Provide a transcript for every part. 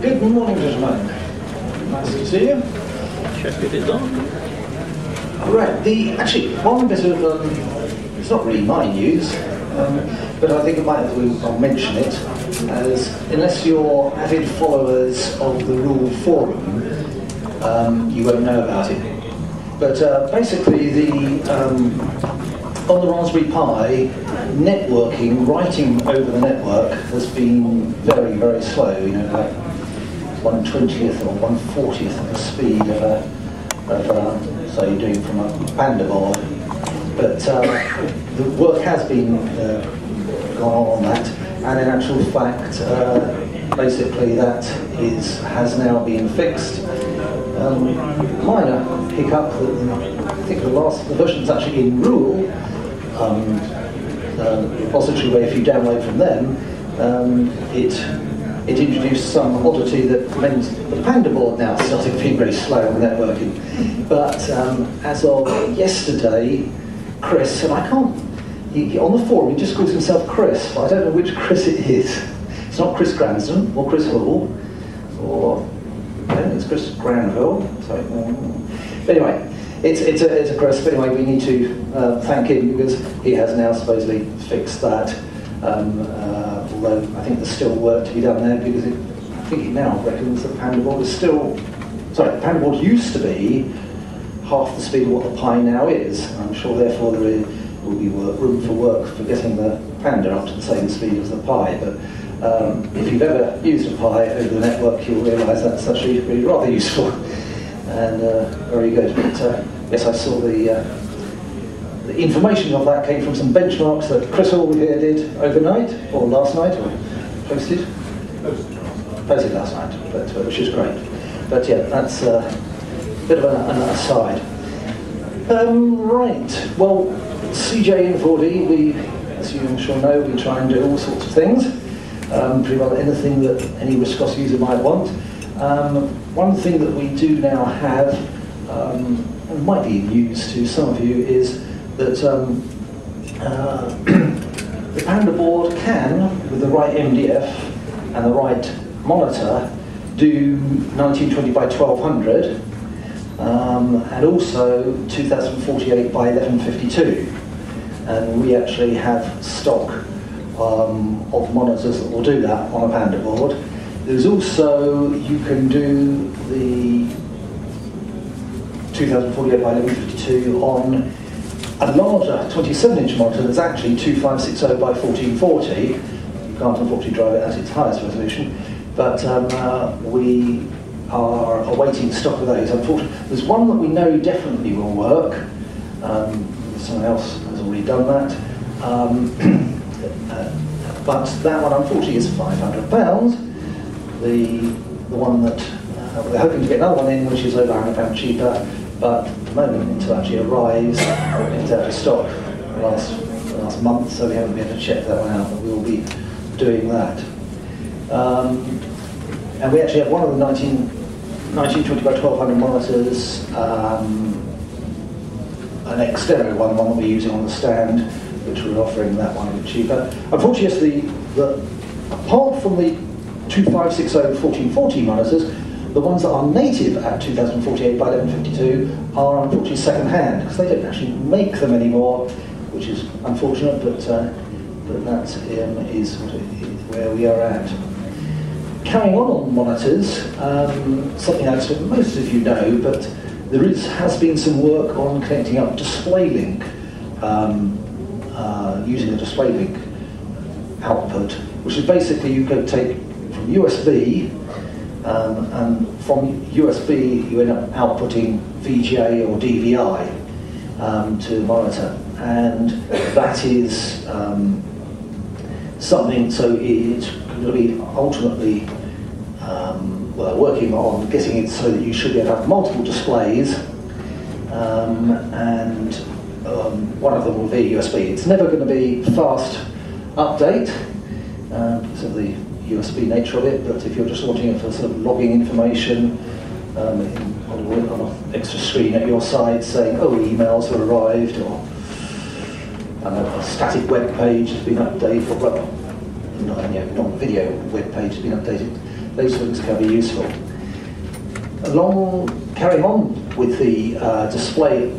Good morning, gentlemen. Nice to see you. Check if it is on. Right, the actually one bit of um, it's not really my news, um, but I think it might as well I'll mention it as unless you're avid followers of the ROOL Forum, um, you won't know about it. But uh, basically, the um, on the Raspberry Pi, networking, writing over the network has been very, very slow. You know, like one twentieth or one fortieth of the speed of a, of a say you're doing from a board. But uh, the work has been uh, gone on that, and in actual fact, uh, basically that is has now been fixed. Um, minor hiccup I think the last the version's actually in ROOL um, uh, repository where if you download from them, um, it it introduced some oddity that meant the Panda board now started being very slow on networking. But um, as of yesterday, Chris, and I can't, he, he- on the forum he just calls himself Chris, I don't know which Chris it is. It's not Chris Gransden or Chris Hall, or it's Chris Granville. So, anyway, it's, it's, a, it's a Chris. But anyway, we need to uh, thank him because he has now supposedly fixed that. Um, uh, although I think there's still work to be done there because it, I think he now reckons that Panda board is still, sorry, Panda board used to be half the speed of what the Pi now is. I'm sure therefore there is, will be work, room for work for getting the Panda up to the same speed as the Pi. But um, if you've ever used a Pi over the network, you'll realise that's actually really rather useful and uh, very good. But uh, yes, I saw the, uh, the information of that came from some benchmarks that Chris Hall here did overnight or last night or posted. Posted last night, but uh, which is great. But yeah, that's uh, a bit of an, aside. Um, right. Well, CJE and 4D, we, as you I'm sure know, we try and do all sorts of things. Um, pretty well anything that any RISC OS user might want. Um, one thing that we do now have, um, and might be news to some of you, is that um, uh, the Panda board can, with the right MDF and the right monitor, do 1920 by 1200 um, and also 2048 by 1152. And we actually have stock um, of monitors that will do that on a Panda board. There's also, you can do the 2048 by 1152 on a larger 27 inch monitor that's actually 2560 by 1440. You can't unfortunately drive it at its highest resolution, but um, uh, we are awaiting stock of those. Unfortunately, there's one that we know definitely will work. Um, someone else has already done that. Um, uh, but that one unfortunately is 500 pounds. The, the one that uh, we're hoping to get another one in, which is over 100 pounds cheaper, but moment until actually arrives, out of stock last last month, so we haven't been able to check that one out, but we'll be doing that. Um, and we actually have one of the 19, 1920 by 1200 monitors, um, an external one, one that we're using on the stand, which we're offering that one a bit cheaper. Unfortunately, the, apart from the 2560 1440 monitors, the ones that are native at 2048 by 1152 are unfortunately second hand because they don't actually make them anymore, which is unfortunate, but, uh, but that um, is where we are at. Carrying on on monitors, um, something that most of you know, but there is, has been some work on connecting up DisplayLink um, uh, using a DisplayLink output, which is basically you could take from USB um, and from USB you end up outputting VGA or DVI um, to the monitor. And that is um, something, so it's going to be ultimately um, well, working on getting it so that you should be able to have multiple displays um, and um, one of them will be USB. It's never going to be fast update uh, of the USB nature of it, but if you're just wanting it for sort of logging information um, on, on an extra screen at your side saying, oh, emails have arrived, or know, a static web page has been updated, or well, non, you know, non-video web page has been updated. Those things can be useful. Along, carrying on with the uh, display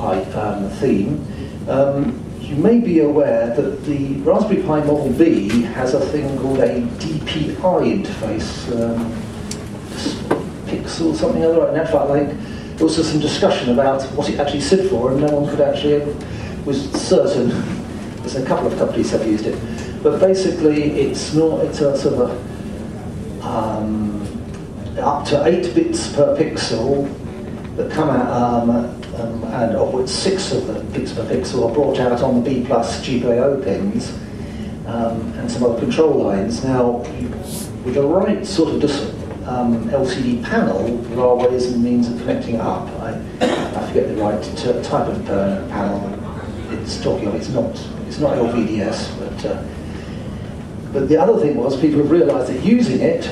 um, theme, um, you may be aware that the Raspberry Pi Model B has a thing called a DPI interface, um, Pixel something other. Fact, like, there was some discussion about what it actually stood for, and no one could actually was certain. There's a couple of companies have used it, but basically, it's not. It's a sort of a, um, up to eight bits per pixel that come out, um, um, and of which six of the per pixel are brought out on the B plus GPIO pins um, and some other control lines. Now, with the right sort of dis- um, LCD panel, there are ways and means of connecting up. I, I forget the right t- type of uh, panel it's talking of. It's not, it's not LVDS, but, uh, but the other thing was people have realised that using it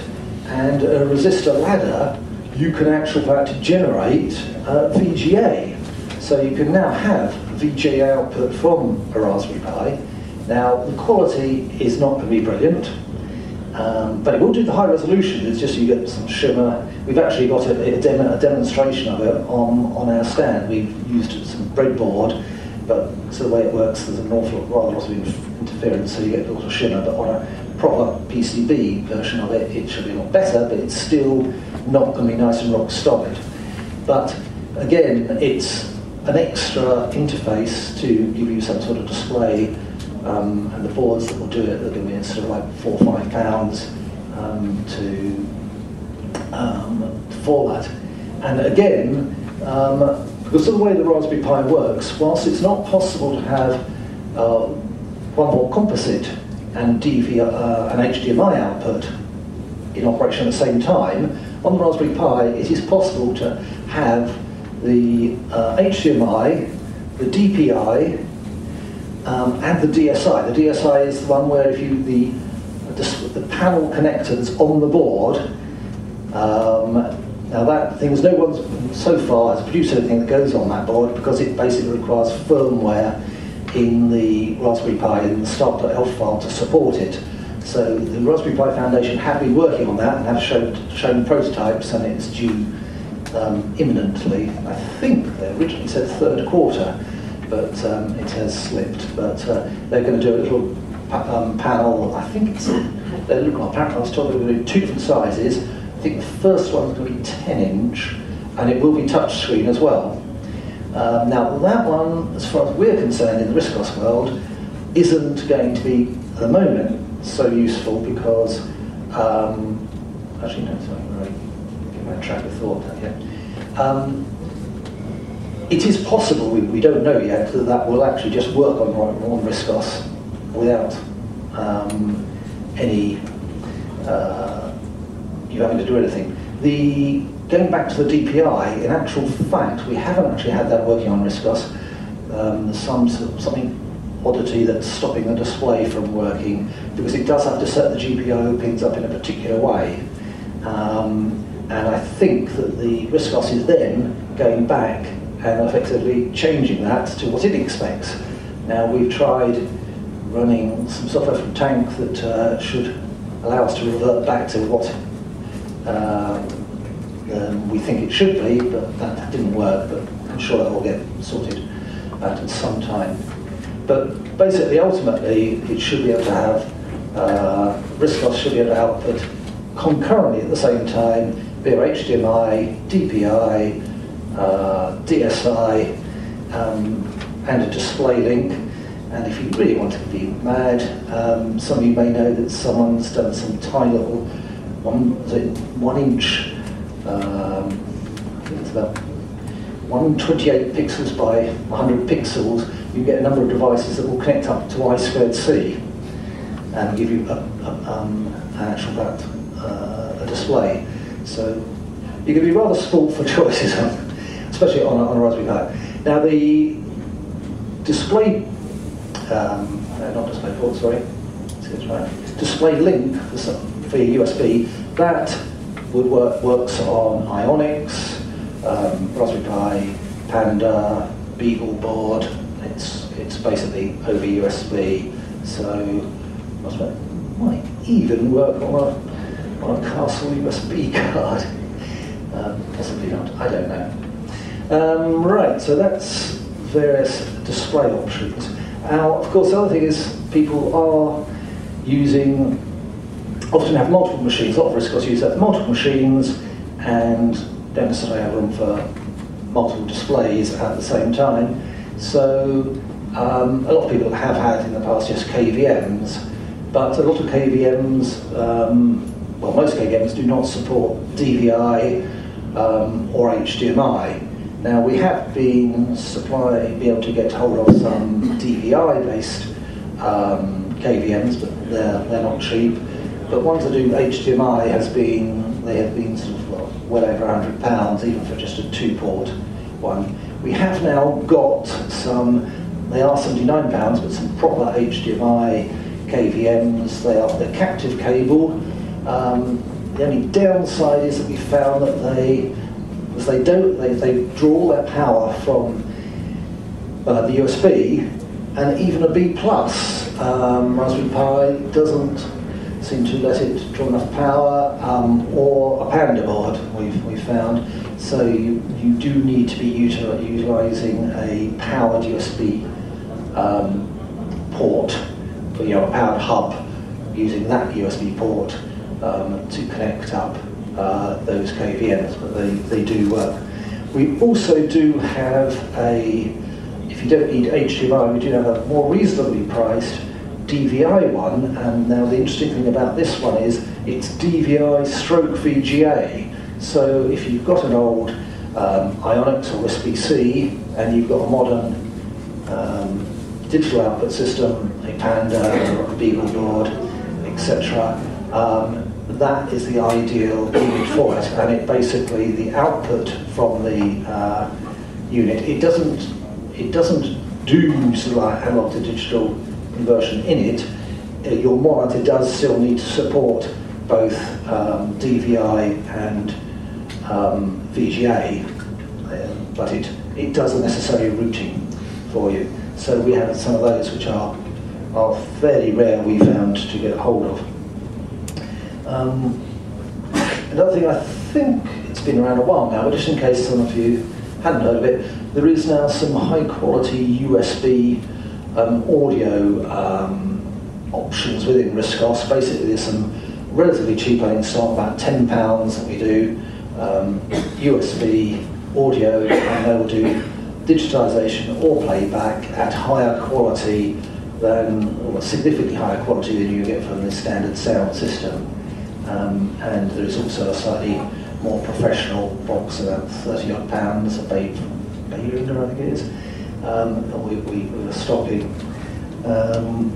and a resistor ladder, you can actually generate uh, VGA. So you can now have VGA output from a Raspberry Pi. Now the quality is not going to be brilliant, um, but it will do the high resolution. It's just you get some shimmer. We've actually got a, a, demo, a demonstration of it on, on our stand. We've used some breadboard, but so the way it works, there's an awful rather lot of interference, so you get a lot of shimmer. But on a proper PCB version of it, it should be a lot better, but it's still not going to be nice and rock solid. But again, it's an extra interface to give you some sort of display um, and the boards that will do it are going to be sort of like four or five pounds um, to um, for that. And again, um, because of the way the Raspberry Pi works, whilst it's not possible to have uh, one more composite and DV, uh, and HDMI output in operation at the same time, on the Raspberry Pi it is possible to have the uh, HDMI, the DPI, um, and the DSI. The DSI is the one where if you the the, panel connector on the board. Um, now that thing, no one so far has produced anything that goes on that board because it basically requires firmware in the Raspberry Pi in the start.elf file to support it. So the Raspberry Pi Foundation have been working on that and have shown, shown prototypes and it's due um, imminently. I think they originally said third quarter but um, it has slipped. But uh, they're going to do a little um, panel. I think it's they're looking. Apparently, I was told they're going to do two different sizes. I think the first one's going to be 10 inch, and it will be touchscreen as well. Um, now that one, as far as we're concerned in the risk RISC OS world, isn't going to be at the moment so useful because um, actually no, sorry, my track of thought here. Um, it is possible, we, we don't know yet, that that will actually just work on, on RISC OS without um, any, uh, you having to do anything. The, going back to the DPI, in actual fact, we haven't actually had that working on RISC OS. Um, there's some, something oddity that's stopping the display from working because it does have to set the GPIO pins up in a particular way. Um, and I think that the RISC OS is then going back and effectively changing that to what it expects. Now we've tried running some software from Tank that uh, should allow us to revert back to what uh, um, we think it should be, but that didn't work, but I'm sure that will get sorted out at some time. But basically, ultimately, it should be able to have, uh, RISC OS should be able to output concurrently at the same time via HDMI, DPI, uh, DSI, um, and a display link. And if you really want to be mad, um, some of you may know that someone's done some tiny little one, one inch, um, I think it's about 128 pixels by 100 pixels. You get a number of devices that will connect up to I squared C and give you a, a, um, an actual fact, uh, a display. So you can be rather spoilt for choices especially on a, on a Raspberry Pi. Now the display, um, uh, not display port, sorry, right. display link for USB, that would work, works on Iyonix, um, Raspberry Pi, Panda, Beagle board. It's it's basically over USB. So I might even work on on a Castle USB card. Um, possibly not, I don't know. Um, right, so that's various display options. Now, of course, the other thing is people are using, often have multiple machines. A lot of risk users have multiple machines and don't necessarily have room for multiple displays at the same time. So um, a lot of people have had in the past just KVMs, but a lot of KVMs, um, well, most KVMs do not support DVI um, or HDMI. Now we have been supply, be able to get hold of some DVI-based um, KVMs, but they're, they're not cheap. But ones that do HDMI has been, they have been sort of well, well over £100, even for just a two-port one. We have now got some, they are £79, but some proper HDMI KVMs. They are the captive cable. Um, the only downside is that we found that they, as they don't, they, they draw their power from uh, the USB, and even a B plus um, Raspberry Pi doesn't seem to let it draw enough power, um, or a Panda board we've, we've found. So you, you do need to be utilising a powered USB um, port, you know, a powered hub using that USB port um, to connect up uh, those KVMs, but they, they do work. We also do have a, if you don't need HDMI, we do have a more reasonably priced DVI one, and now the interesting thing about this one is it's DVI stroke VGA. So if you've got an old um, Iyonix or USB-C and you've got a modern um, digital output system, a Panda or a BeagleBoard, etc., um, that is the ideal unit for it, and it basically the output from the uh, unit. It doesn't it doesn't do of like analog to digital conversion in it. Uh, your monitor does still need to support both um, DVI and um, VGA, um, but it it does the necessary routing for you. So we have some of those which are are fairly rare. We found to get hold of. Um, another thing, I think it's been around a while now, but just in case some of you hadn't heard of it, there is now some high quality USB um, audio um, options within RISC OS. Basically, there's some relatively cheap I install, about £10 that we do, um, USB audio, and they will do digitization or playback at higher quality than, or significantly higher quality than you get from the standard sound system. Um, and there is also a slightly more professional box, about 30 odd pounds, a Bay, Behringer, I think it is. Um, we, we, we were stocking. Um,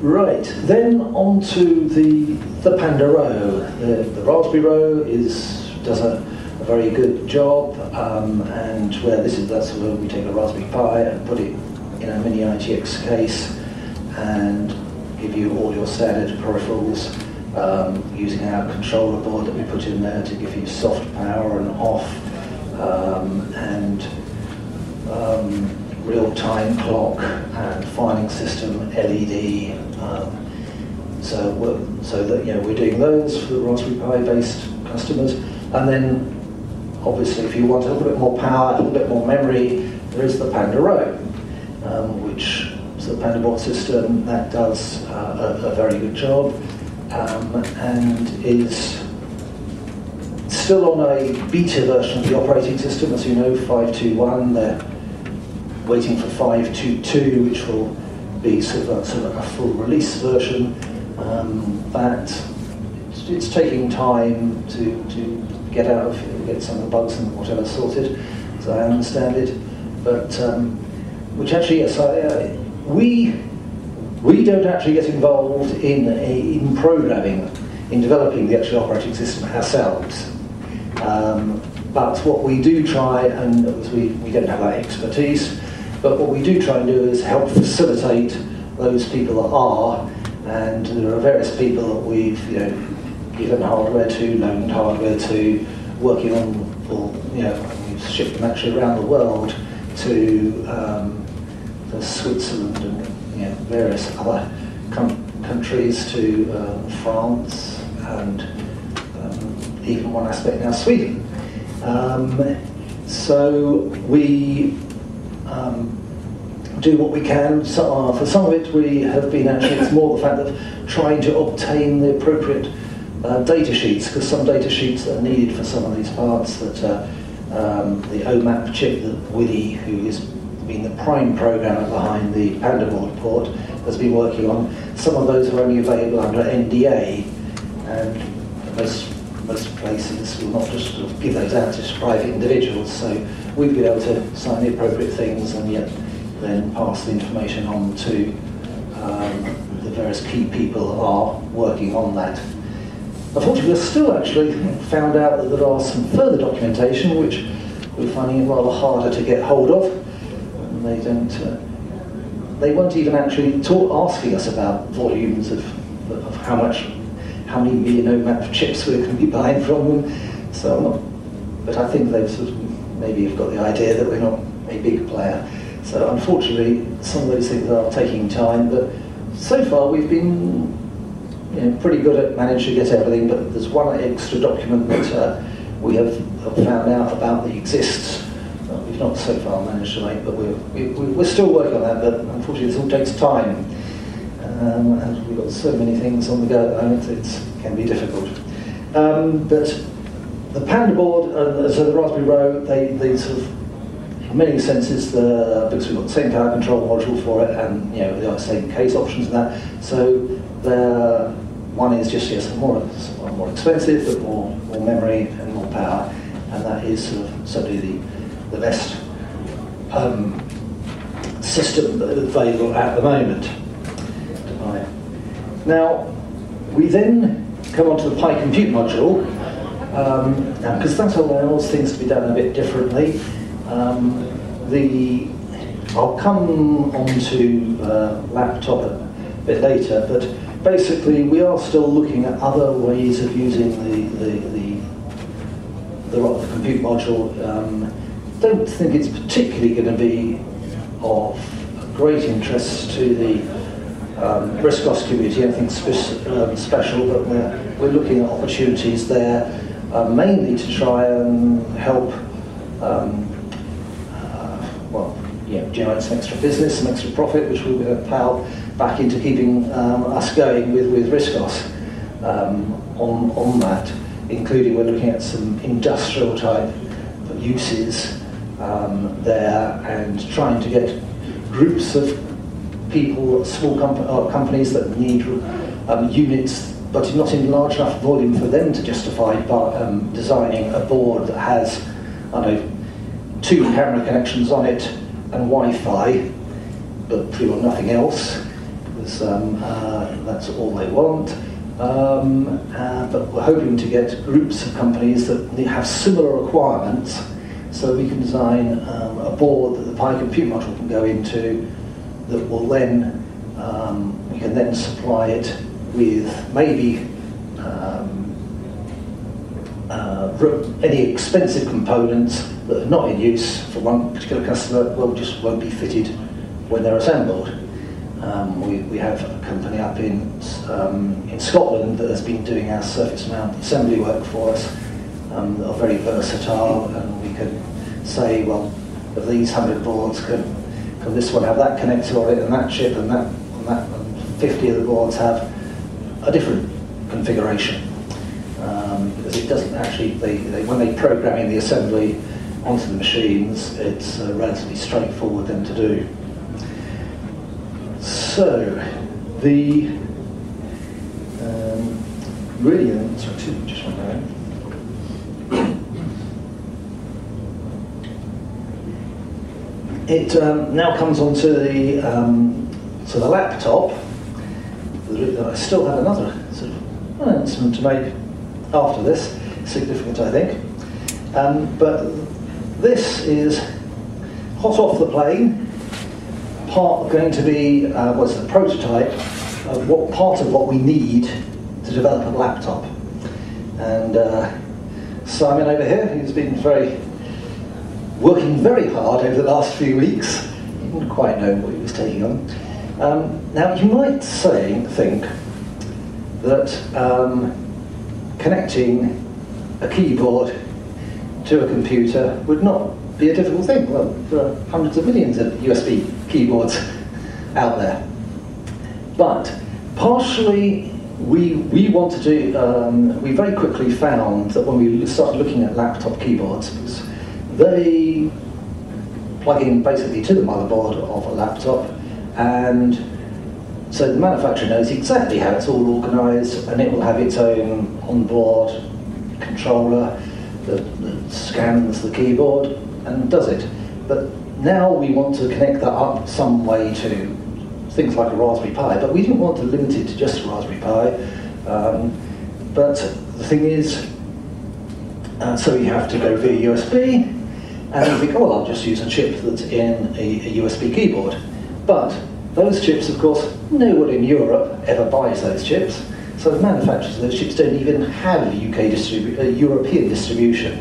right, then on to the, the PandaRo. The, the RaspberryRo is, does a, a very good job, um, and where this is, that's where we take a Raspberry Pi and put it in a mini ITX case and give you all your standard peripherals um, using our controller board that we put in there to give you soft power and off um, and um, real-time clock and filing system LED. Um, so, so that you know we're doing those for the Raspberry Pi based customers, and then obviously if you want a little bit more power, a little bit more memory, there is the PandaRo, um, which so the Panda board system that does uh, a, a, very good job um, and is still on a beta version of the operating system, as you know, 521. They're waiting for 522, which will be sort of a, sort of a full release version. Um, that it's, it's, taking time to, to get out of get some of the bugs and whatever sorted, as I understand it. But um, which actually, yes, I, uh, we we don't actually get involved in in programming, in developing the actual operating system ourselves. Um, but what we do try, and we, we don't have that expertise, but what we do try and do is help facilitate those people that are, and there are various people that we've you know given hardware to, loaned hardware to, working on, or you know, we've shipped them actually around the world to um, Switzerland and various other countries to um, France and um, even one aspect now Sweden. Um, so we um, do what we can. So, uh, for some of it, we have been actually, it's more the fact of trying to obtain the appropriate uh, data sheets, because some data sheets are needed for some of these parts that uh, um, the OMAP chip that Willi, who has been the prime programmer behind the PandaBoard port, has been working on. Some of those are only available under NDA, and most most places will not just sort of give those out to private individuals. So we've been able to sign the appropriate things and yet then pass the information on to um, the various key people who are working on that. Unfortunately, we've still actually found out that there are some further documentation which we're finding it rather harder to get hold of. They don't, uh, they won't even actually talk, asking us about volumes of, of how much, how many million OMAP chips we're going to be buying from them. So, not, but I think they've sort of maybe have got the idea that we're not a big player. So unfortunately, some of those things are taking time, but so far we've been you know, pretty good at managing to get everything, but there's one extra document that uh, we have found out about that exists. We've not so far managed to make, but we're, we, we're still working on that, but unfortunately this all takes time. Um, and we've got so many things on the go at the moment, it can be difficult. Um, but the Panda board, uh, so the Raspberry Ro, they, they sort of in many senses, the, because we've got the same power control module for it and you know the same case options and that, so the one is just yes, more more expensive, but more more memory and more power, and that is sort of certainly the the best um, system available at the moment. Now we then come on to the Pi Compute module, because um, that allows things to be done a bit differently. Um, the I'll come on to uh, laptop a bit later, but basically we are still looking at other ways of using the the, the, the, the compute module. Um, don't think it's particularly going to be of great interest to the um, RISC OS community, anything spe um, special, but we're, we're looking at opportunities there, uh, mainly to try and help um, well, you know, generate some extra business, some extra profit, which will uh, plough back into keeping um, us going with, with RISC OS um, on, on that, including we're looking at some industrial type uses um, there and trying to get groups of people, small uh, companies that need um, units but not in large enough volume for them to justify um, designing a board that has, I know, two camera connections on it and Wi-Fi, but pretty well nothing else. Because, um, uh, that's all they want. Um, uh, but we're hoping to get groups of companies that have similar requirements so we can design um, a board that the Pi Compute module can go into that will then, um, we can then supply it with maybe um, uh, any expensive components that are not in use for one particular customer will just won't be fitted when they're assembled. Um, we, we have a company up in, um, in Scotland that has been doing our surface mount assembly work for us um, that are very versatile and can say, well, of these 100 boards, can, can this one have that connector on it and that chip and that, and that and 50 of the boards have a different configuration. Um, because it doesn't actually, they, they, when they program in the assembly, onto the machines, it's uh, relatively straightforward then to do. So, the um, really, sorry, just one moment. It um, now comes onto the um, to the laptop. I still have another sort of announcement to make after this, significant I think. Um, but this is hot off the plane, part going to be, uh, was a prototype of what part of what we need to develop a laptop. And uh, Simon over here, who's been very, working very hard over the last few weeks, he didn't quite know what he was taking on. Um, now, you might say, think that um, connecting a keyboard to a computer would not be a difficult thing. Well, there are hundreds of millions of USB keyboards out there. But partially, we, we wanted to, um, we very quickly found that when we started looking at laptop keyboards, they plug in basically to the motherboard of a laptop, and so the manufacturer knows exactly how it's all organised, and it will have its own onboard controller that, that scans the keyboard and does it. But now we want to connect that up some way to things like a Raspberry Pi, but we didn't want to limit it to just Raspberry Pi. Um, but the thing is, uh, so you have to go via USB, and you think, oh, well, I'll just use a chip that's in a, a USB keyboard. But those chips, of course, no one in Europe ever buys those chips. So the manufacturers of those chips don't even have UK distribu- uh, European distribution.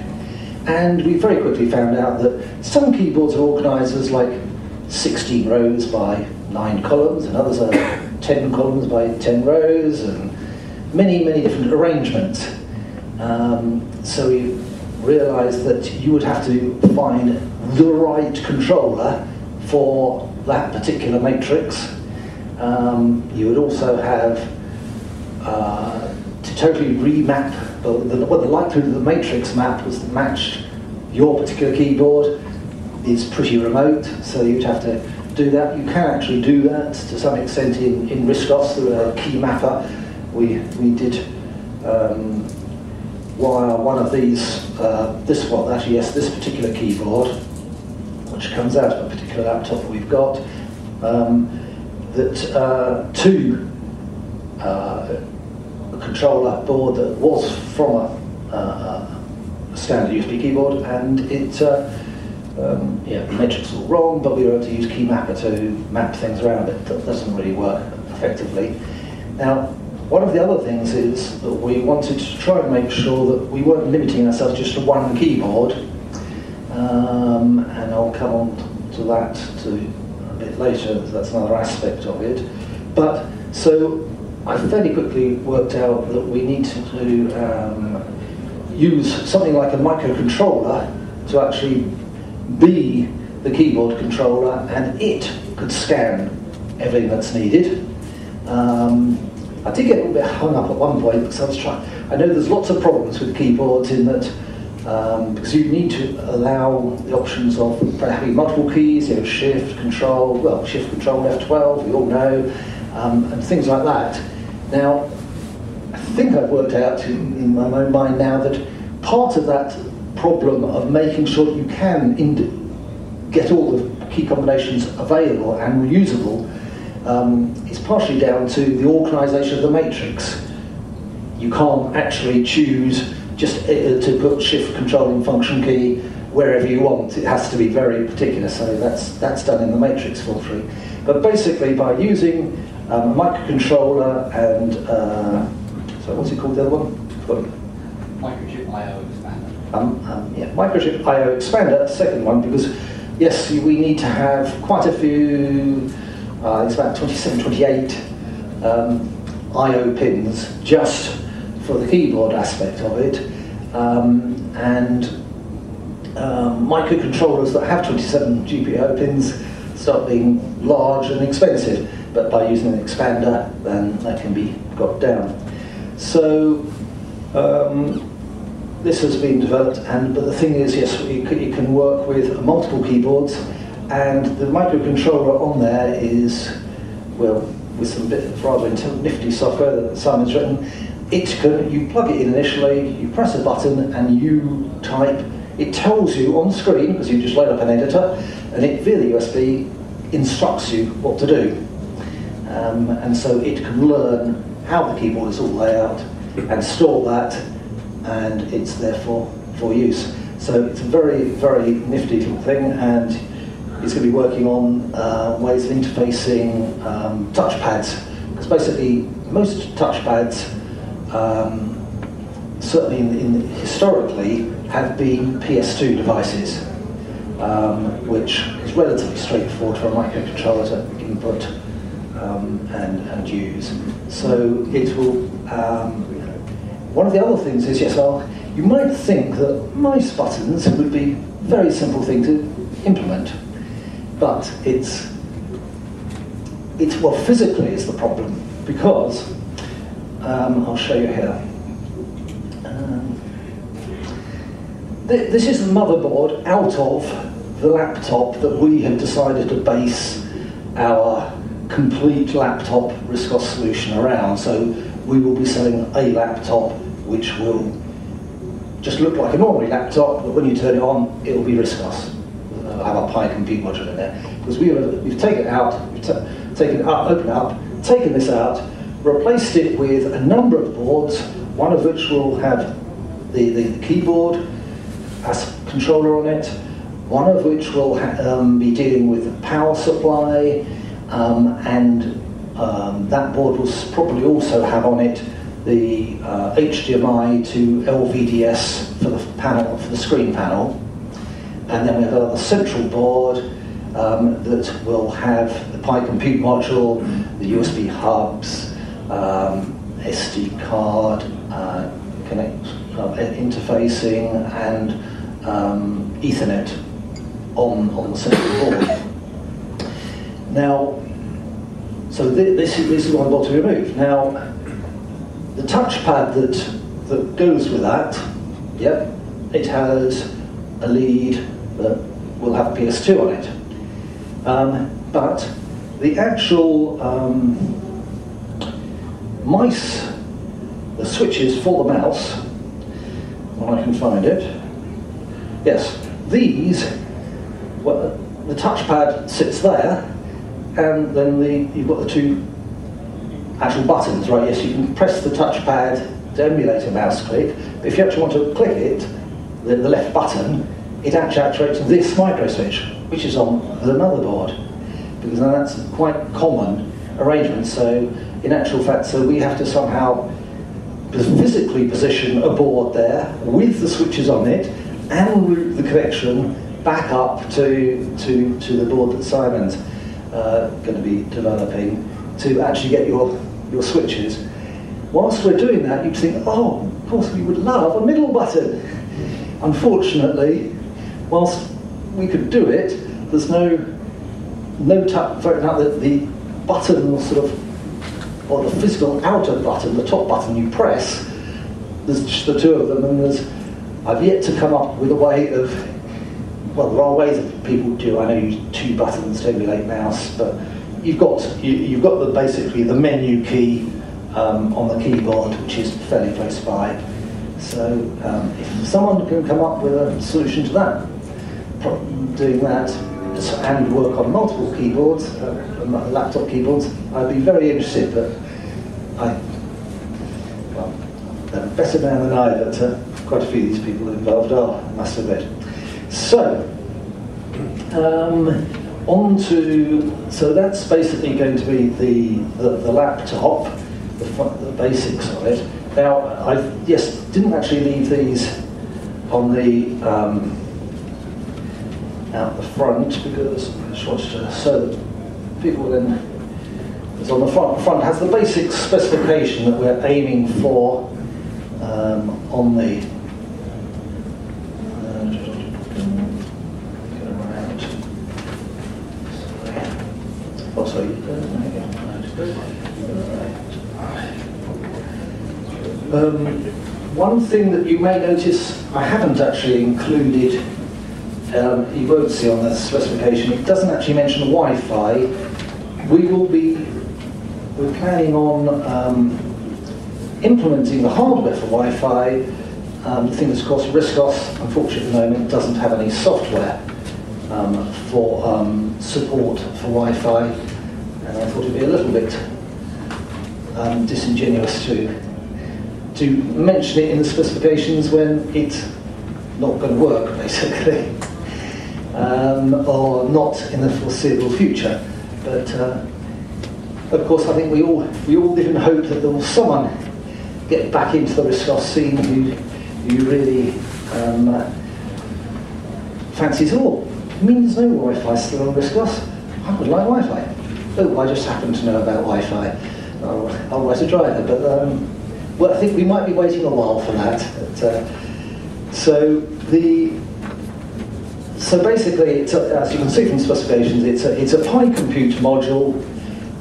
And we very quickly found out that some keyboards are organised as like 16 rows by 9 columns, and others are 10 columns by 10 rows, and many, many different arrangements. Um, so we realised that you would have to find the right controller for that particular matrix. Um, you would also have uh, to totally remap, well, the, well, the likelihood of the matrix map was matched your particular keyboard is pretty remote, so you'd have to do that. You can actually do that to some extent in, in RISC OS a key mapper. We, we did um, wire one of these, uh, this one, actually yes, this particular keyboard, which comes out of a particular laptop that we've got, um, that uh, to uh, controller board that was from a, uh, a standard USB keyboard, and it uh, um, yeah, the matrix was all wrong, but we were able to use Keymapper to map things around it. That doesn't really work effectively. Now, one of the other things is that we wanted to try and make sure that we weren't limiting ourselves just to one keyboard, um, and I'll come on to that to a bit later, that's another aspect of it. But, so I fairly quickly worked out that we need to um, use something like a microcontroller to actually be the keyboard controller, and it could scan everything that's needed. Um, I did get a little bit hung up at one point because I was trying. I know there's lots of problems with keyboards in that um, because you need to allow the options of having multiple keys, you know, shift, control, well, shift, control, F12, we all know, um, and things like that. Now, I think I've worked out in, my own mind now that part of that problem of making sure that you can get all the key combinations available and reusable um, is partially down to the organisation of the matrix. You can't actually choose just uh, to put shift controlling function key wherever you want. It has to be very particular, so that's, that's done in the matrix for free. But basically by using um, a microcontroller and, uh, so what's it called the other one? Microchip I.O. expander. Um, um, yeah, microchip I.O. expander, second one, because yes, we need to have quite a few, uh, it's about 27, 28 um, I.O. pins just for the keyboard aspect of it. Um, and um, microcontrollers that have 27 GPIO pins start being large and expensive, but by using an expander, then that can be got down. So um, this has been developed, and but the thing is, yes, you can, it can work with multiple keyboards, and the microcontroller on there is, well, with some bit rather nifty software that Simon's written, it can, you plug it in initially, you press a button, and you type. It tells you on screen, because you just load up an editor, and it, via the USB, instructs you what to do. Um, and so it can learn how the keyboard is all laid out and store that, and it's there for, for use. So it's a very, very nifty little thing, and it's going to be working on uh, ways of interfacing um, touchpads, because basically most touchpads um, certainly in, in, historically, have been PS2 devices, um, which is relatively straightforward for a microcontroller to input um, and, and use. So it will, um, one of the other things is, yes, well, you might think that mice buttons would be very simple thing to implement, but it's, it's well, physically is the problem, because, um, I'll show you here. Um, th this is the motherboard out of the laptop that we have decided to base our complete laptop RISC OS solution around. So we will be selling a laptop which will just look like a normal laptop, but when you turn it on, it will be. It'll have a Pi compute module in there. Because we have, we've taken it out, we've taken up, opened it up, taken this out, replaced it with a number of boards, one of which will have the, the keyboard as controller on it, one of which will um, be dealing with the power supply, um, and um, that board will probably also have on it the uh, HDMI to LVDS for the panel, for the screen panel. And then we have a central board um, that will have the Pi Compute module, the USB hubs, um, SD card, uh, connect, uh, interfacing, and um, Ethernet on, on the central board. Now, so th this, is, this is what I want to remove. Now, the touchpad that, that goes with that, yep, it has a lead that will have PS2 on it. Um, but the actual um, mice, the switches for the mouse, when I can find it, yes, these, well, the touchpad sits there, and then the, you've got the two actual buttons, right? Yes, you can press the touchpad to emulate a mouse click, but if you actually want to click it, the, the left button, it actually activates this micro switch, which is on the motherboard, because that's quite common arrangement. So in actual fact, so we have to somehow physically position a board there with the switches on it and route the connection back up to, to, to the board that Simon's uh, going to be developing to actually get your, your switches. Whilst we're doing that, you'd think, oh, of course, we would love a middle button. Unfortunately, whilst we could do it, there's no no tap. Now the, the button sort of, or the physical outer button, the top button you press, there's just the two of them, and there's I've yet to come up with a way of well, there are ways that people do. I know you use two buttons to emulate mouse, but you've got you, have got the basically the menu key um, on the keyboard, which is fairly close by. So um, if someone can come up with a solution to that, doing that and work on multiple keyboards, uh, laptop keyboards, I'd be very interested. But I, well, a better man than I, but uh, quite a few of these people involved are, I must admit. So, um, on to, so that's basically going to be the, the, the laptop, the, the, basics of it. Now, I, yes, didn't actually leave these on the, um, out the front because I just wanted to, so that people then, it's on the front, front has the basic specification that we're aiming for um, on the Um, one thing that you may notice I haven't actually included, um, you won't see on the specification, it doesn't actually mention Wi-Fi. We will be, we're planning on um, implementing the hardware for Wi-Fi. Um, the thing is, of course, RISC OS, unfortunately at the moment, doesn't have any software um, for um, support for Wi-Fi. And I thought it'd be a little bit um, disingenuous to to mention it in the specifications when it's not going to work, basically, um, or not in the foreseeable future. But uh, of course, I think we all we all live in hope that there will someone get back into the RISC OS scene who who really um, uh, fancies all. I mean, there's no Wi-Fi still on RISC OS. I would like Wi-Fi. oh, I just happen to know about Wi-Fi. I'll, I'll write a driver, but um, well, I think we might be waiting a while for that. But, uh, so the so basically, a, as you can see from the specifications, it's a, it's a Pi Compute module.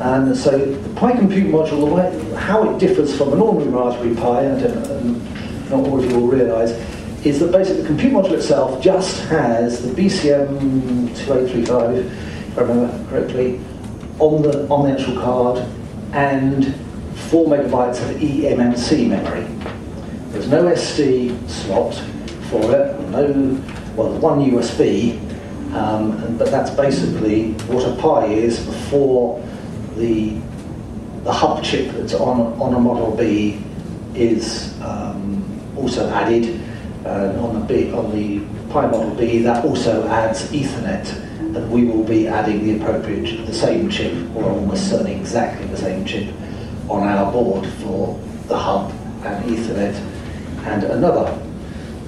And so the Pi Compute module, the way, how it differs from an ordinary Raspberry Pi, and um, not all of you will realise, is that basically the compute module itself just has the BCM 2835, if I remember correctly, on the, on the actual card and 4 megabytes of eMMC memory. There's no SD slot for it, no, well, one USB, um, but that's basically what a Pi is before the, the hub chip that's on, on a Model B is um, also added. On the B, on the Pi Model B, that also adds Ethernet, and we will be adding the appropriate, the same chip, or almost certainly exactly the same chip, on our board for the hub and Ethernet, and another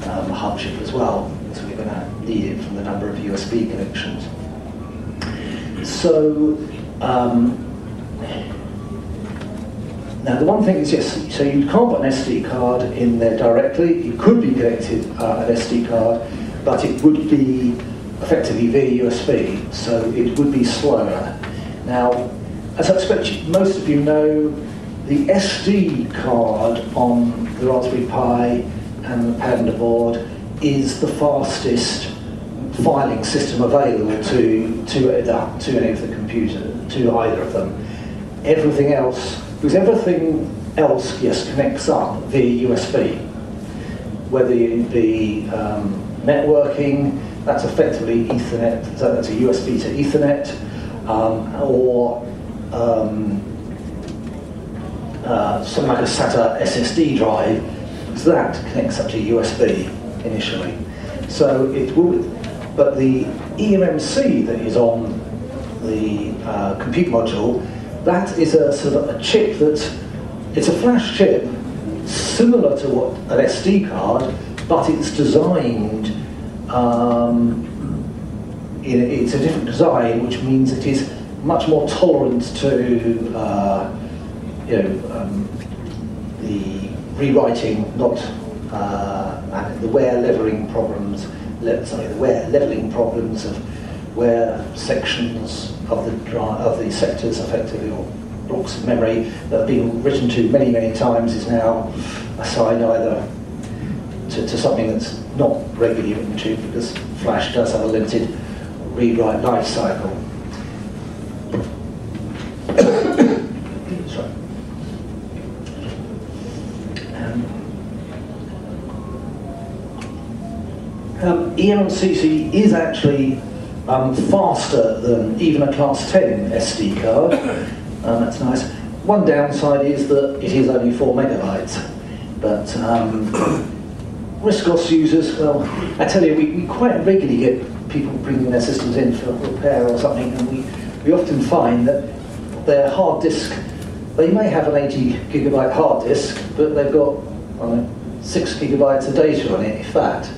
um, hub chip as well, so we're going to need it from the number of USB connections. So, um, now the one thing is yes, so you can't put an SD card in there directly. It could be connected uh, an SD card, but it would be effectively via USB, so it would be slower. Now, as I expect most of you know, the SD card on the Raspberry Pi and the Panda board is the fastest filing system available to to, to any of the computer, to either of them. Everything else because everything else, yes, connects up via USB. Whether it be um, networking, that's effectively Ethernet, so that's a USB to Ethernet, um, or um, uh, something like a SATA SSD drive, so that connects up to USB initially. So it but the eMMC that is on the uh, compute module that is a sort of a chip that it's a flash chip similar to what an SD card, but it's designed. Um, in, it's a different design, which means it is much more tolerant to uh, you know um, the rewriting, not uh, the wear leveling problems. Le- sorry, the wear leveling problems of where sections of the, of the sectors effectively, or blocks of memory that have been written to many, many times is now assigned either to, to something that's not regularly written to because Flash does have a limited read-write life cycle. Um, um, is actually um, faster than even a class 10 SD card. Um, that's nice. One downside is that it is only 4 megabytes. But um, RISC-OS users, well, I tell you, we, we quite regularly get people bringing their systems in for repair or something, and we, we often find that their hard disk, they may have an 80 gigabyte hard disk, but they've got know, 6 gigabytes of data on it, if that,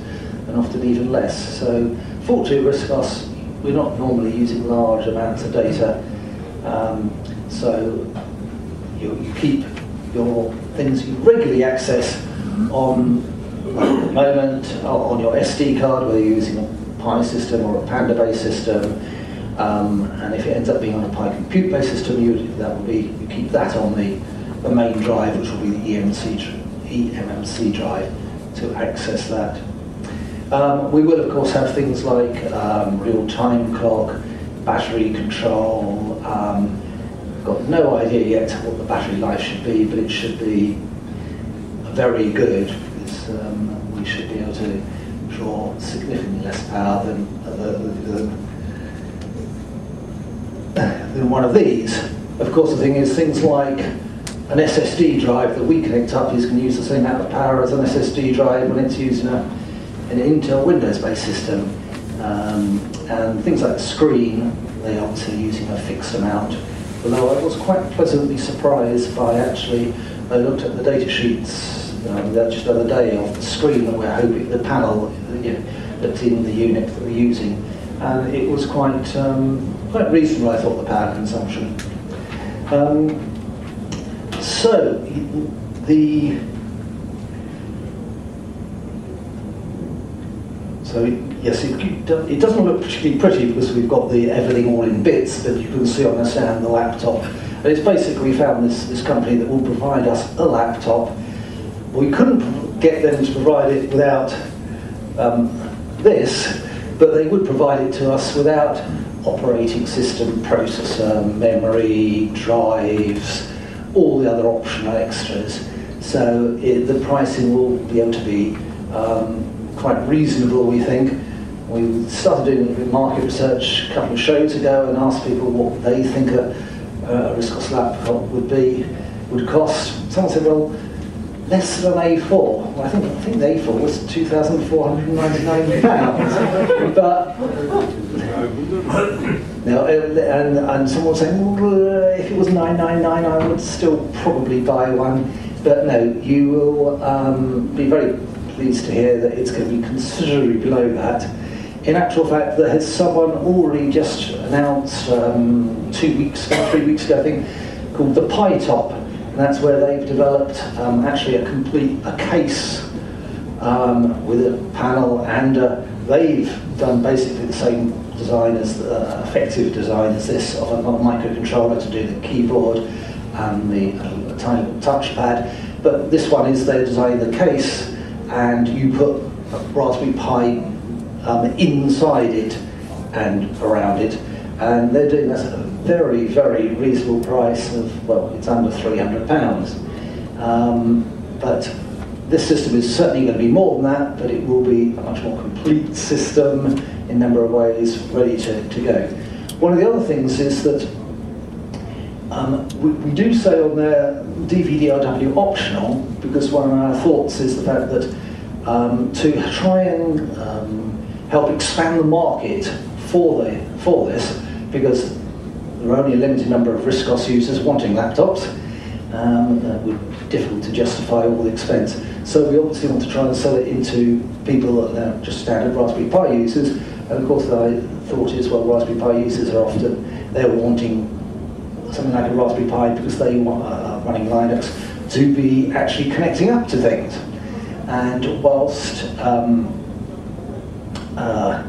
and often even less. So fortunately, RISC-OS we're not normally using large amounts of data. Um, so you, you, keep your things you regularly access on at the moment on your SD card, whether you're using a Pi system or a Panda-based system. Um, and if it ends up being on a Pi compute-based system, you, that will be you keep that on the, the main drive, which will be the EMC, eMMC drive to access that. Um, we will, of course, have things like um, real-time clock, battery control. Um, got no idea yet what the battery life should be, but it should be very good because um, we should be able to draw significantly less power than, uh, than, one of these. Of course, the thing is, things like an SSD drive that we connect up is going to use the same amount of power as an SSD drive when it's using a an Intel Windows-based system. Um, and things like the screen, they obviously using a fixed amount. Although I was quite pleasantly surprised by actually, I looked at the data sheets um, just the other day of the screen that we're hoping, the panel you know, that's in the unit that we're using, and it was quite um, quite reasonable, I thought, the power consumption. Um, so the so yes, it, it doesn't look particularly pretty because we've got the everything all in bits that you can see on the stand, the laptop. But it's basically found this, this company that will provide us a laptop. We couldn't get them to provide it without um, this, but they would provide it to us without operating system, processor, memory, drives, all the other optional extras. So it, the pricing will be able to be um, quite reasonable, we think. We started doing market research a couple of shows ago and asked people what they think a, a RISC OS laptop would be, would cost. Someone said, well, less than an A4. Well, I think I think the A4 was two thousand four hundred ninety-nine pounds. but no, and, and someone was saying, well, if it was nine nine nine, I would still probably buy one. But no, you will um, be very pleased to hear that it's going to be considerably below that. In actual fact, there has someone already just announced um, two weeks, three weeks ago, I think, called the Pi Top and that's where they've developed um, actually a complete a case um, with a panel, and uh, they've done basically the same design as the uh, effective design as this of a, microcontroller to do the keyboard and the uh, tiny touchpad. But this one is they design the case, and you put a Raspberry Pi um, inside it and around it, and they're doing that at a very, very reasonable price of, well, it's under £300. Um, but this system is certainly going to be more than that, but it will be a much more complete system in a number of ways, ready to, to go. One of the other things is that um, we, we, do say on there DVD-RW optional, because one of our thoughts is the fact that um, to try and um, help expand the market for, the, for this, because there are only a limited number of RISC OS users wanting laptops. Um, it would be difficult to justify all the expense. So we obviously want to try and sell it into people that are just standard Raspberry Pi users. And of course, I thought is well, Raspberry Pi users are often they're wanting something like a Raspberry Pi because they want uh, running Linux to be actually connecting up to things. And whilst um, uh,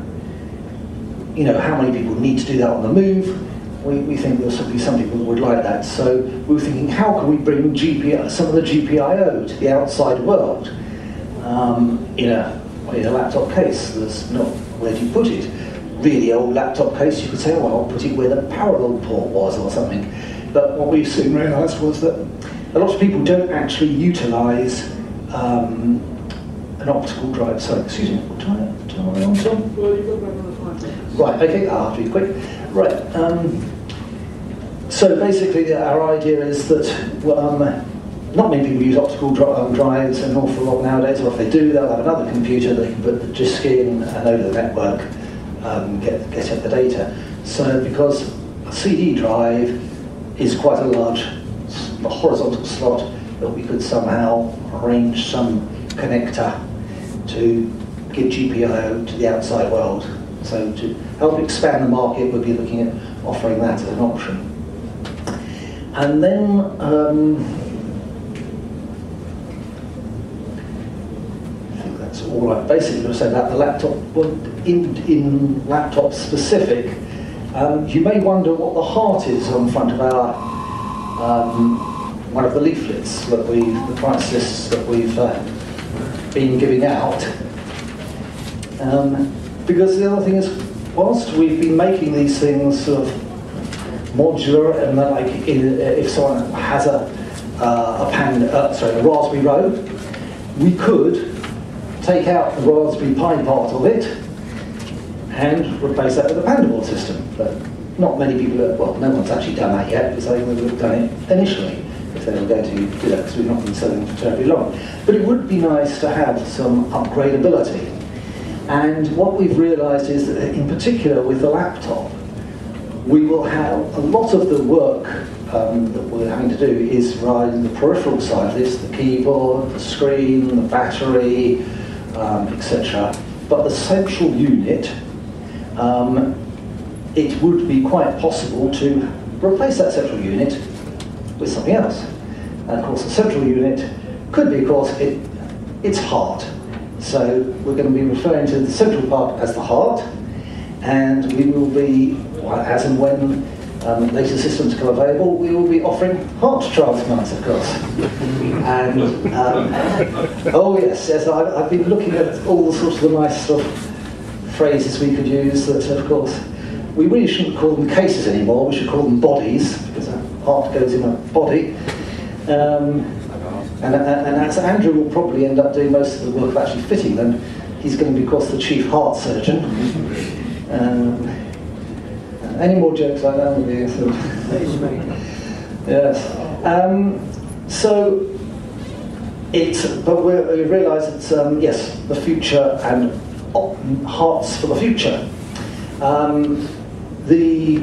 you know how many people need to do that on the move, we, we think there's be some people would like that. So we were thinking, how can we bring GPI, some of the GPIO to the outside world um, in, a, in a laptop case? There's not, where do you put it? Really old laptop case, you could say, well, I'll put it where the parallel port was or something. But what we soon realised was that a lot of people don't actually utilise um, an optical drive. Sorry, excuse me, do I, do I on some? Well, you've got another five Right, okay, I'll have to be quick. Right. Um, so basically, our idea is that well, um, not many people use optical dri um, drives an awful lot nowadays, or if they do, they'll have another computer they can put the disk in and over the network um, get, get at the data. So because a CD drive is quite a large horizontal slot that we could somehow arrange some connector to give GPIO to the outside world. So to help expand the market, we'll be looking at offering that as an option. And then um, I think that's I basically going to say about the laptop. Well, in, in laptop specific, um, you may wonder what the heart is on front of our um, one of the leaflets that we, the price lists that we've uh, been giving out. Um, because the other thing is, whilst we've been making these things sort of modular, and like in, if someone has a uh, a pan, uh, sorry, a Raspberry Pi, we could take out the Raspberry Pi part of it and replace that with a Pandaboard system. But not many people, well, no one's actually done that yet, because I think they would have done it initially if they were going to do that, because we've not been selling for terribly long. But it would be nice to have some upgradability. And what we've realised is that, in particular with the laptop, we will have a lot of the work um, that we're having to do is right riding the peripheral side of this, the keyboard, the screen, the battery, um, etc. But the central unit um, it would be quite possible to replace that central unit with something else. And of course, the central unit could be, of course, it, its heart. So we're going to be referring to the central part as the heart, and we will be, as and when um, later systems come available, we will be offering heart transplants, of course. and um, oh yes, yes, I, I've been looking at all sorts of nice sort of phrases we could use that, of course, we really shouldn't call them cases anymore. We should call them bodies because a heart goes in a body. Um, and, and, as Andrew will probably end up doing most of the work of actually fitting them, he's going to be, of course, the chief heart surgeon. Um, any more jokes like that would be yes. Um, so it's, but we realise it's um, yes, the future and hearts for the future. Um, the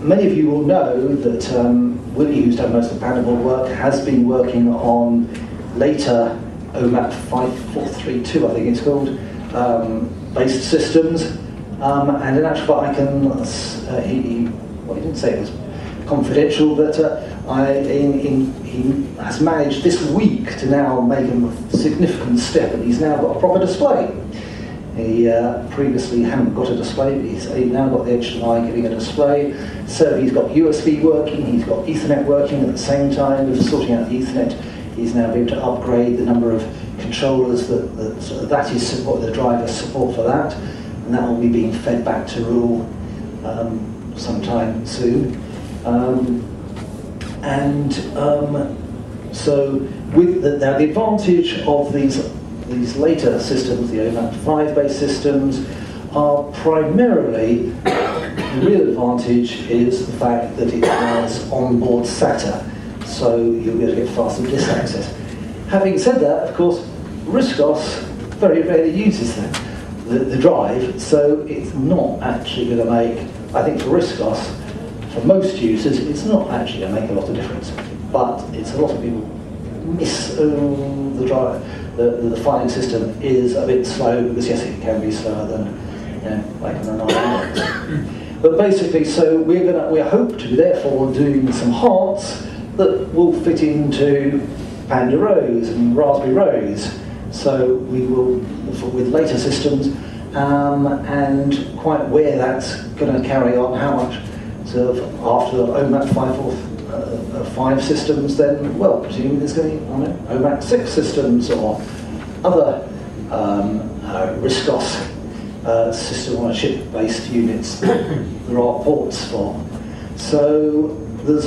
many of you will know that um, Willi, who's done most of the Pandaboard work, has been working on later OMAP 5432, I think it's called, um, based systems. Um, and in actual fact, I can, uh, he, well, he didn't say it was confidential, but uh, I, in, in, he has managed this week to now make a significant step, and he's now got a proper display. He uh, previously hadn't got a display, but he's, now got the HDMI giving a display. So he's got USB working, he's got Ethernet working at the same time of sorting out the Ethernet. He's now able to upgrade the number of controllers that, that, that is support, the driver support for that and that will be being fed back to ROOL um, sometime soon. Um, and um, so, with the, now the advantage of these these later systems, the OMAP 5 based systems, are primarily the real advantage is the fact that it has onboard SATA, so you'll be able to get faster disk access. Having said that, of course, RISC-OS very rarely uses them the, the drive, so it's not actually going to make, I think for RISC-OS, for most users, it's not actually going to make a lot of difference. But it's a lot of people miss um, the drive. The, the, filing system is a bit slow because yes, it can be slower than you know, like an Iyonix. but basically, so we're going to we hope to be therefore doing some hearts that will fit into PandaRos and RaspberryRos. So we will, with later systems, um, and quite where that's going to carry on, how much sort of after OMAP 5, uh, uh, 5 systems, then, well, presumably there's going to be on it, OMAP 6 systems or other um, uh, RISC-OS uh, system on a chip-based units there are ports for. So there's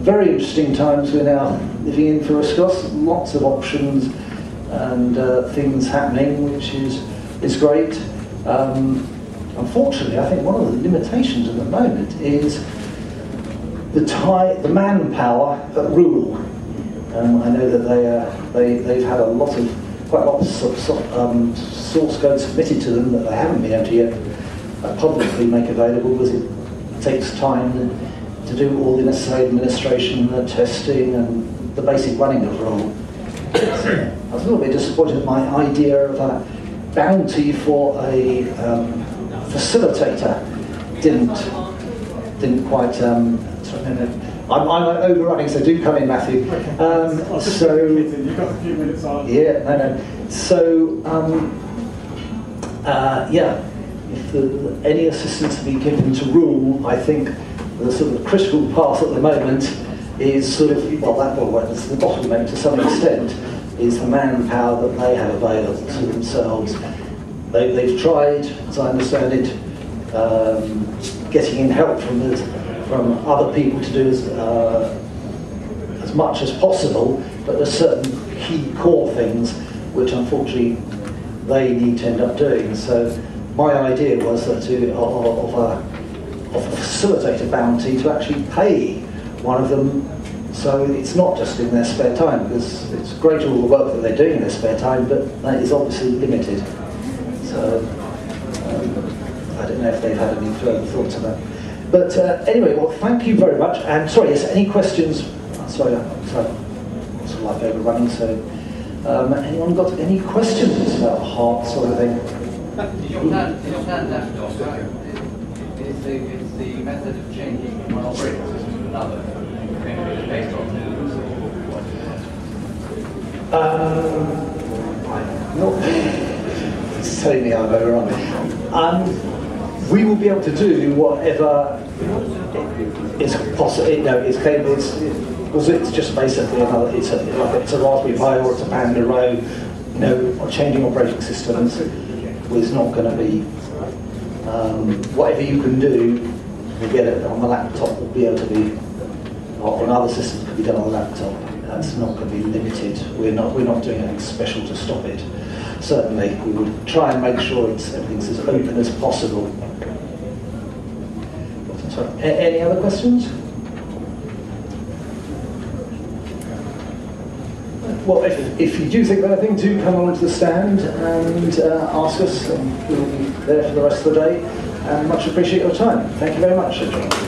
very interesting times we're now living in for RISC-OS, lots of options, and uh, things happening, which is, is great. Um, unfortunately, I think one of the limitations at the moment is the, tie, the manpower at ROOL. Um, I know that they, uh, they, they've had a lot of, quite a lot of um, source code submitted to them that they haven't been able to yet uh, publicly make available because it takes time to do all the necessary administration, the testing, and the basic running of ROOL. I was a little bit disappointed with my idea of a bounty for a um, facilitator didn't didn't quite. Um, sorry, no, no. I'm, I'm overrunning, so do come in, Matthew. Um, so yeah, no, no. So um, uh, yeah, if the, any assistance to be given to ROOL, I think the sort of critical path at the moment is sort of, well, that one well, it's the bottleneck to some extent, is the manpower that they have available to themselves. They, they've tried, as I understand it, um, getting in help from, the, from other people to do as, uh, as much as possible, but there's certain key core things which unfortunately they need to end up doing. So my idea was that to, of, of, a, of a facilitator bounty to actually pay one of them so it's not just in their spare time, because it's great all the work that they're doing in their spare time, but that is obviously limited. So um, I don't know if they've had any further thoughts on that. But uh, anyway, well, thank you very much. And sorry, yes, any questions? Sorry, I sorry, it's sort of like overrunning. So, um, anyone got any questions about anything? Is your plan, is your laptop, right? Is the, method of changing one operating system to another based on news or what? Um, not it's telling me I'm overrun. Um, we will be able to do whatever is possible. Know, it's. It's, it's just basically another. It's a it's a Raspberry Pi or it's a PandaRo. You changing operating systems is not going to be um, whatever you can do. You get it on the laptop will be able to be or on other systems can be done on a laptop. That's not going to be limited. We're not we're not doing anything special to stop it. Certainly, we would try and make sure it's everything's as open as possible. So, a- any other questions? Well, if, if you do think of anything, do come along to the stand and uh, ask us, we'll be there for the rest of the day. And much appreciate your time. Thank you very much.